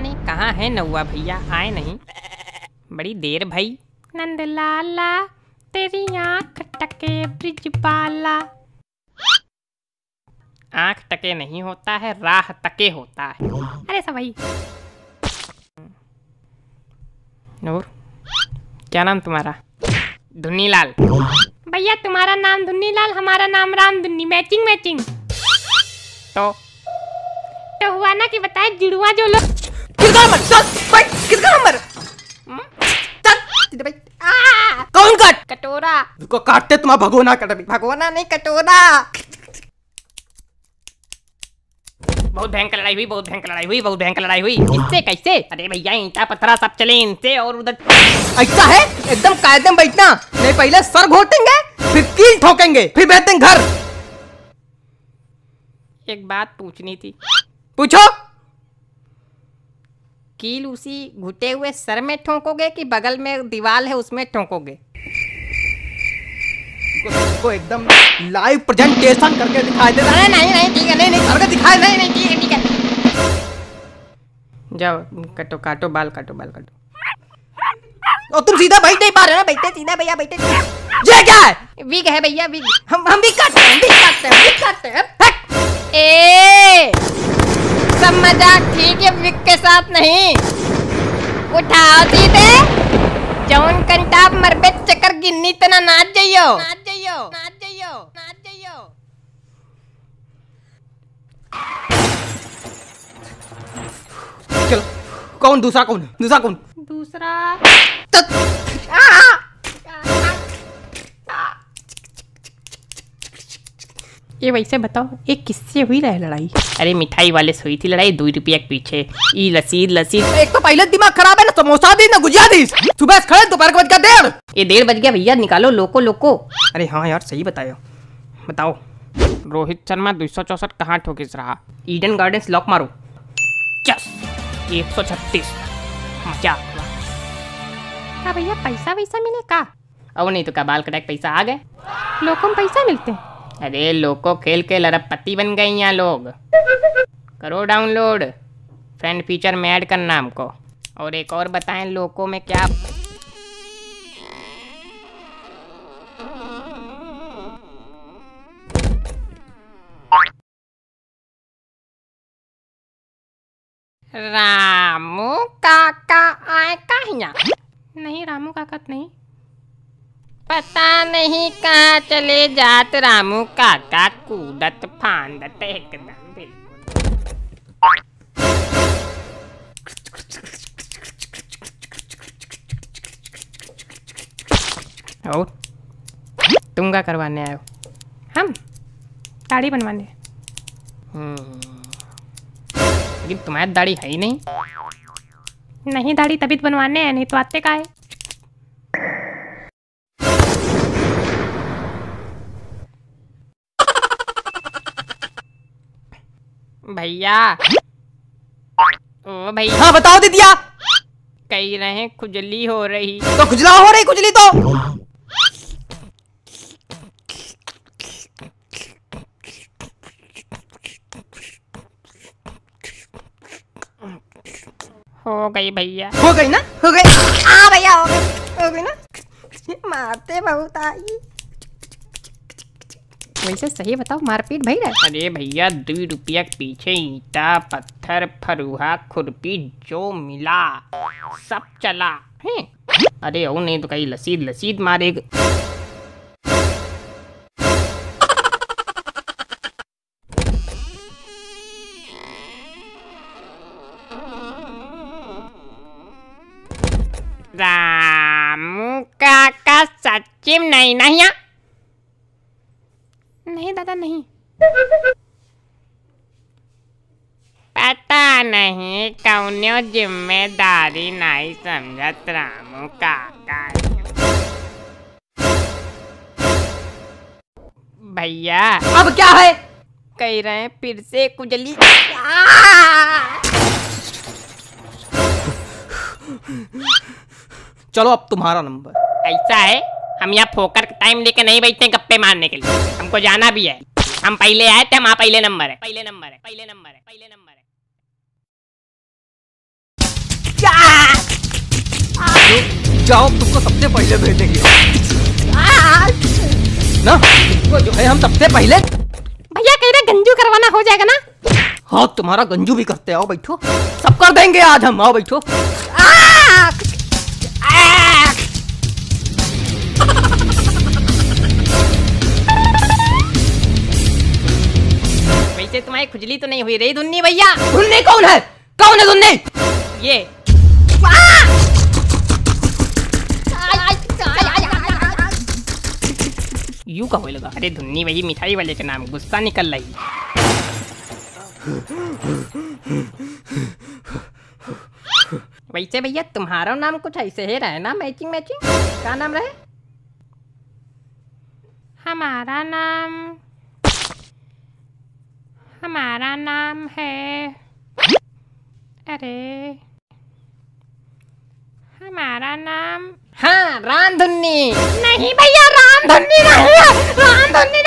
नहीं कहाँ है नौआ भैया? आए नहीं। बड़ी देर भाई। नंद लाला तेरी आँख टके ब्रिज बाला आँख टके नहीं होता है राह तके होता है। अरे सब भाई। नूर क्या नाम तुम्हारा? धुन्नी लाल भैया तुम्हारा नाम धुन्नी लाल हमारा नाम राम धुन्नी। Matching matching. तो? तो हुआ ना कि बताए जुड़वा जो लोग किसका नंबर चल किसका नंबर हम्म, चल सीधे भाई आ, कौन काट? कटोरा। उसको काटते तुम्हारा भगोना कट अभी। भगवाना नहीं कटोरा। बहुत भयंकर लड़ाई हुई बहुत भयंकर लड़ाई हुई बहुत भयंकर लड़ाई हुई। इससे कैसे? अरे भैया ईटा पत्थरा सब चले इनसे और उधर ऐसा है? एकदम कायदे में बैठना। नहीं पहले सर घोटेंगे फिर कील ठोकेंगे फिर बैठेंगे घर। एक बात पूछनी थी। पूछो। कील उसी घुटे हुए सर में ठोकोगे कि बगल में दीवार है उसमें ठोकोगे? उसको एकदम लाइव प्रेजेंटेशन करके दिखाई दे रहा है। अरे नहीं नहीं ठीक है नहीं नहीं करके दिखाई नहीं नहीं ठीक है ठीक है। जाओ कटो काटो बाल काटो बाल काटो। और तुम सीधा बैठ नहीं पा रहे हो ना बैठे सीधा भैया बैठे। ये क्या है? विग है भैया विग हम हम भी काटते हैं भी काटते हैं भी काटते हैं। मज़ाक ठीक है विक के साथ नहीं। उठाओ सीधे जौन कंटाप मरबे चक्कर गिन्नी तना नाच जाइयो। नाच जाइयो। नाच जाइयो। नाच जाइयो। चलो कौन दूसरा कौन? दूसरा कौन? दूसरा। ये वैसे बताओ ये किससे हुई रहा लड़ाई? अरे मिठाई वाले से हुई थी लड़ाई दो रुपया के पीछे। ई लसीद लसीद। एक तो पहले दिमाग खराब है ना समोसा दी ना गुजिया दी। सुबह खड़े दोपहर के बज गया डेढ़ ये देर बज गया भैया निकालो लोको लोको। अरे हाँ यार सही बतायो। बताओ। रोहित शर्मा दो सौ चौसठ कहाँ ठोकिस रहा? ईडन गार्डन्स लॉक मारो। चस एक सौ छत्तीस। मज़ा क्या भैया पैसा वैसा मिले का? अब नहीं तो क्या बाल कटाक पैसा आ गए? लोगों में पैसा मिलते अरे लोको खेल के लरबपति बन गए यहाँ लोग। करो डाउनलोड। फ्रेंड फीचर में ऐड करना हमको। और एक और बताएँ लोको में क्या रामू काका आए कहिया नहीं, रामू काका तो नहीं। पता नहीं कहाँ चले जात रामू काका, कूदत फांदत एकदम और तुम क्या करवाने हो? हम दाढ़ी बनवाने। हम्म लेकिन तुम्हारी दाढ़ी है ही नहीं। नहीं दाढ़ी तभी तो बनवाने हैं, नहीं तो आते का है? भैया। ओ भैया। हाँ बताओ दीदिया कह रहे हैं खुजली हो रही। तो खुजला हो रही खुजली तो। हो गई भैया। हो गई ना? हो गई। हाँ भैया हो गई। हो गई ना? मारते बहुत आई। वैसे सही बताओ, मारपीट भई रहा अरे भैया, दो रुपया पीछे ईटा, पत्थर, फरुहा, खुरपी, जो मिला, सब चला, है? अरे ओ नहीं तो कहीं लसीद लसीद मारेगा। रामू काका सचिव नहीं नहीं नहीं दादा नहीं। पता नहीं कौनो ज़िम्मेदारी नहीं समझत रामू काका। भैया। अब क्या है? कह रहे हैं फिर से कुजली। चलो अब तुम्हारा नंबर। ऐसा है? हम यहाँ फोकर टाइम लेके नहीं बैठते गप्पे मारने के लिए। हमको जाना भी है। हम पहले आए थे वहाँ पहले नंबर है। पहले नंबर है पहले नंबर है पहले नंबर है। जाओ तुमको सबसे पहले भेजेंगे। ना तुमको जो है हम सबसे पहले। भैया कह रहे गंजू करवाना हो जाएगा ना? हाँ तुम्हारा गंजू भी करते आओ बैठो। सब कर देंगे आज हम आओ बैठो। आ! वैसे तुम्हारी खुजली तो नहीं हुई रही दुन्नी भैया। धुन्नी कौन है? कौन है धुन्नी ये। यू का होए लगा अरे धुन्नी वही मिठाई वाले के नाम गुस्सा निकल रही। वैसे भैया तुम्हारा नाम कुछ ऐसे ही रहे ना मैचिंग मैचिंग क्या नाम रहे? हमारा नाम हमारा नाम है अरे हमारा नाम हाँ राम धुन्नी नहीं भैया राम धुन्नी नहीं है राम धुन्नी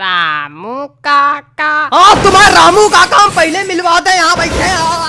रामू काका। हाँ तुम्हारे रामू काका हम पहले मिलवा दे यहाँ बैठे आओ